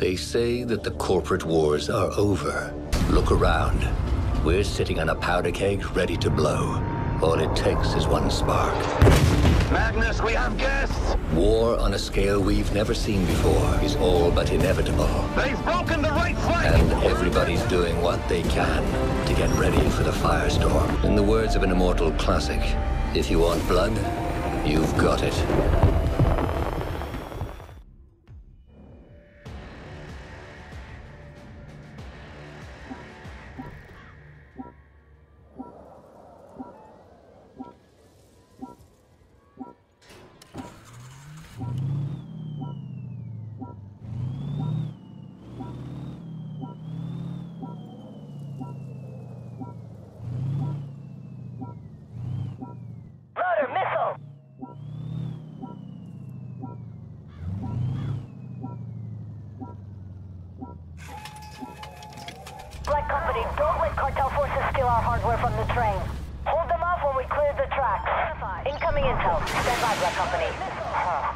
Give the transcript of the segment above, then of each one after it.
They say that the corporate wars are over. Look around. We're sitting on a powder keg ready to blow. All it takes is one spark. Magnus, we have guests! War on a scale we've never seen before is all but inevitable. They've broken the right flank! And everybody's doing what they can to get ready for the firestorm. In the words of an immortal classic, if you want blood, you've got it. From the train. Hold them off when we clear the tracks. Incoming intel. Stand by, Black Company. Huh.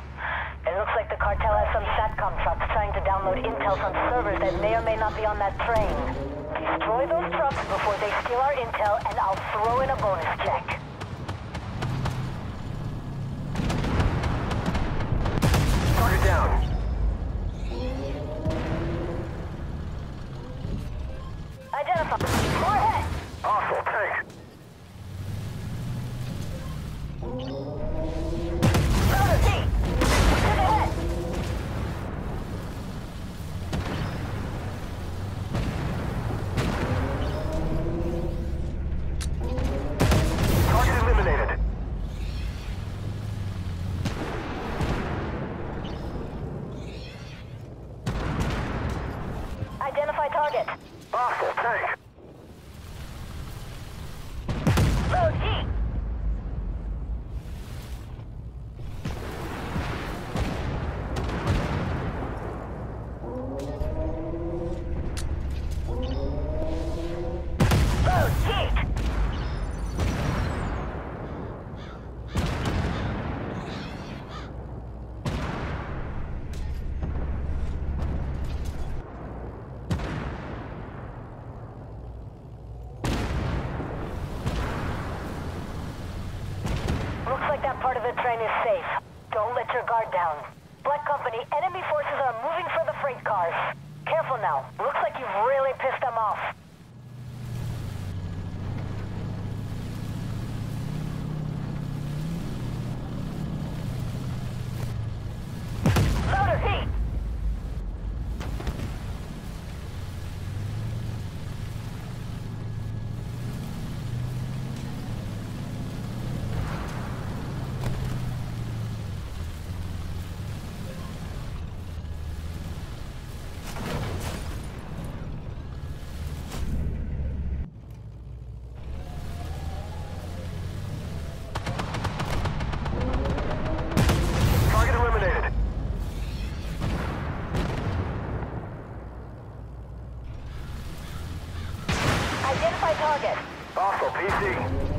It looks like the cartel has some SATCOM trucks trying to download intel from servers that may or may not be on that train. Destroy those trucks before they steal our intel, and I'll throw in a bonus check. Oh. Down. Black Company, enemy forces are moving for the freight cars. Careful now. Looks like you've really pissed them off. by target. Hostile APC.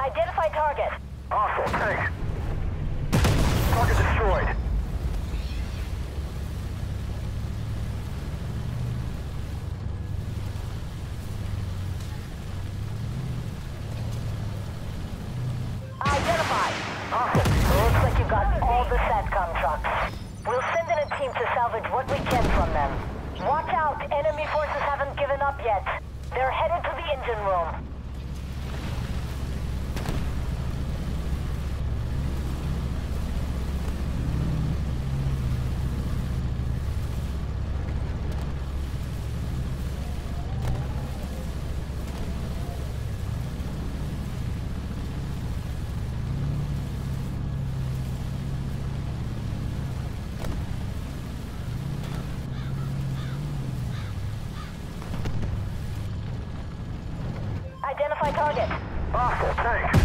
Identify target. Hostile tank. Target destroyed. Identify. Hostile. Looks like you've got all the SATCOM trucks. We'll send in a team to salvage what we can from them. Watch out, enemy forces haven't given up yet. They're headed to the engine room. Identify target. Hostile tank.